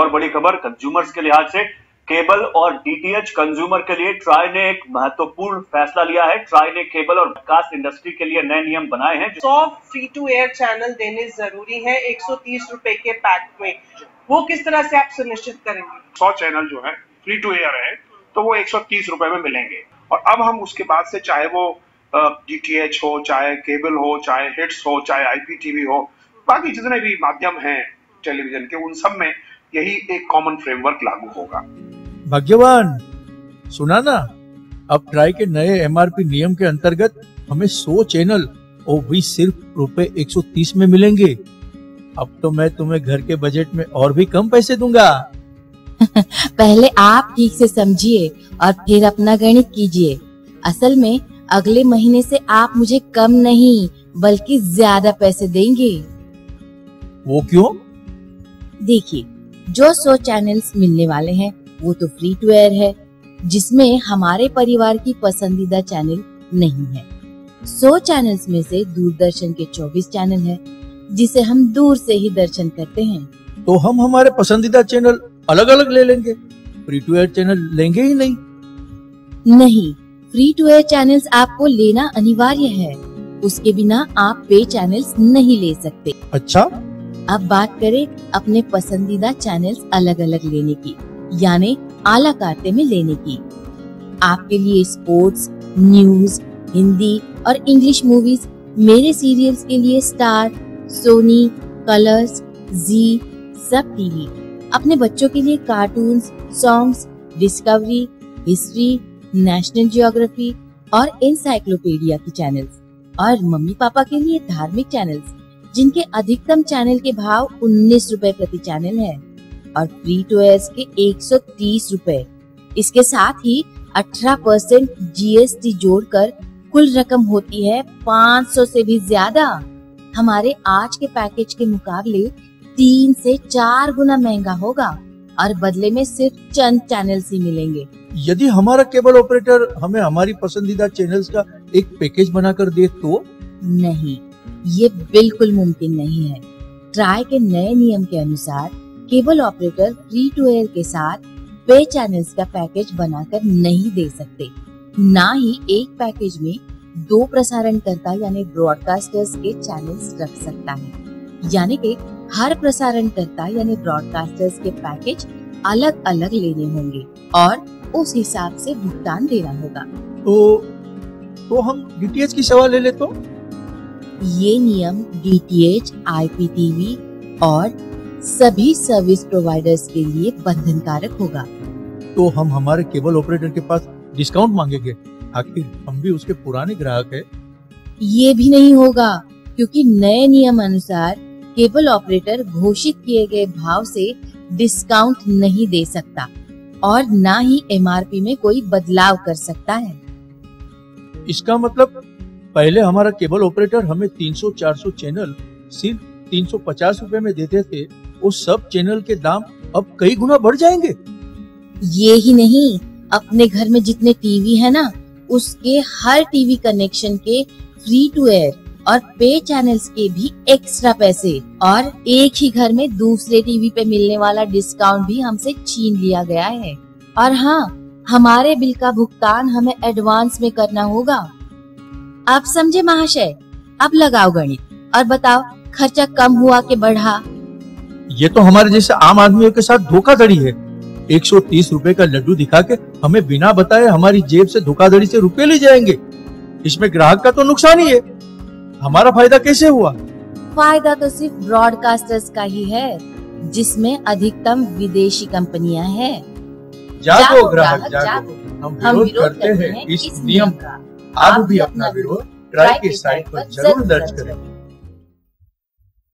और बड़ी खबर कंज्यूमर्स के लिहाज से केबल और डीटीएच कंज्यूमर के लिए ट्राई ने एक महत्वपूर्ण फैसला लिया है। ट्राई ने केबल और ब्रॉडकास्ट इंडस्ट्री के लिए नए नियम बनाए हैं। सौ फ्री टू एयर चैनल देने ज़रूरी है एक सौ के पैक में। वो किस तरह से आप सुनिश्चित करेंगे? सौ चैनल जो है फ्री टू एयर है तो वो एक सौ तीस रुपए में मिलेंगे। और अब हम उसके बाद से चाहे वो डीटीएच हो चाहे केबल हो चाहे हिट्स हो चाहे आईपीटीवी हो बाकी जितने भी माध्यम हैं टेलीविज़न के उन सब में यही एक कॉमन फ्रेमवर्क लागू होगा। भाग्यवान सुना ना? अब ट्राई के नए एमआरपी नियम के अंतर्गत हमें 100 चैनल और भी सिर्फ़ रुपए 130 में मिलेंगे। अब तो मैं तुम्हें घर के बजट में और भी कम पैसे दूँगा। पहले आप ठीक से समझिए और फिर अपना गणित कीजिए। असल में अगले महीने से आप मुझे कम नहीं बल्कि ज़्यादा पैसे देंगे। वो क्यों? देखिए जो सो चैनल्स मिलने वाले हैं वो तो फ्री टू एयर है जिसमें हमारे परिवार की पसंदीदा चैनल नहीं है। सो चैनल्स में से दूरदर्शन के चौबीस चैनल है जिसे हम दूर से ही दर्शन करते हैं। तो हम हमारे पसंदीदा चैनल अलग अलग ले लेंगे। फ्री टू एयर चैनल लेंगे ही नहीं। नहीं फ्री टू एयर चैनल्स आपको लेना अनिवार्य है। उसके बिना आप पे चैनल्स नहीं ले सकते। अच्छा अब बात करें अपने पसंदीदा चैनल्स अलग अलग लेने की, यानी आला काटे में लेने की। आपके लिए स्पोर्ट्स न्यूज़ हिंदी और इंग्लिश मूवीज़ मेरे सीरियल्स के लिए स्टार सोनी कलर्स जी सब टीवी अपने बच्चों के लिए cartoons songs Discovery History National Geography और इंसाइक्लोपीडिया की चैनल्स और मम्मी पापा के लिए धार्मिक चैनल्स जिनके अधिकतम चैनल के भाव उन्नीस रूपए प्रति चैनल है और फ्री टू एयर के एक सौ तीस रूपए। इसके साथ ही 18 परसेंट जीएसटी जोड़कर कुल रकम होती है 500 से भी ज़्यादा। हमारे आज के पैकेज के मुकाबले तीन से चार गुना महँगा होगा और बदले में सिर्फ़ चंद चैनल ही मिलेंगे। यदि हमारा केबल ऑपरेटर हमें हमारी पसंदीदा चैनल्स का एक पैकेज बनाकर दे तो? नहीं। ये बिल्कुल मुमकिन नहीं है। ट्राई के नए नियम के अनुसार cable operator free to air के साथ पे चैनल्स का पैकेज बनाकर नहीं दे सकते। ना ही एक पैकेज में दो प्रसारण करता यानी ब्रॉडकास्टर्स के चैनल्स रख सकता है। यानी कि हर प्रसारण करता यानी ब्रॉडकास्टर्स के पैकेज अलग अलग लेने होंगे और उस हिसाब से भुगतान देना होगा। तो तो हम डीटीएच की सेवा ले ले तो ये नियम डीटीएच, आईपीटीवी और सभी सर्विस प्रोवाइडर्स के लिए बंधनकारक होगा। तो हम हमारे केबल ऑपरेटर के पास डिस्काउंट मांगेंगे आखिर हम भी उसके पुराने ग्राहक है। ये भी नहीं होगा क्योंकि नए नियम अनुसार केबल ऑपरेटर घोषित किए गए भाव से डिस्काउंट नहीं दे सकता और न ही एमआरपी में कोई बदलाव कर सकता है। इसका मतलब पहले हमारा केबल ऑपरेटर हमें 300-400 चैनल, सिर्फ़ 350 रुपए में देते थे। वो सब चैनल के दाम अब कई गुना बढ़ जाएँगे। ये ही नहीं, अपने घर में जितने टीवी है ना, उसके हर टीवी कनेक्शन के फ्री टू एयर और पे चैनल्स के भी एक्स्ट्रा पैसे और एक ही घर में दूसरे टीवी पे मिलने वाला डिस्काउंट भी हमसे छीन लिया गया है। और हाँ हमारे बिल का भुगतान हमें एडवांस में करना होगा। आप समझे महाशय? अब लगाओ गणित और बताओ खर्चा कम हुआ के बढ़ा? ये तो हमारे जैसे आम आदमियों के साथ धोखाधड़ी है। 130 रुपए का लड्डू दिखा के हमें बिना बताए हमारी जेब से धोखाधड़ी से रुपए ले जाएँगे। इसमें ग्राहक का तो नुकसान ही है। हमारा फ़ायदा कैसे हुआ? फ़ायदा तो सिर्फ़ ब्रॉडकास्टर्स का ही है जिसमें अधिकतम विदेशी कंपनियाँ हैं। जागो ग्राहक जागो। हम विरोध करते हैं इस नियम का। आप भी अपना विरोध ट्राई की साइट पर ज़रूर दर्ज करें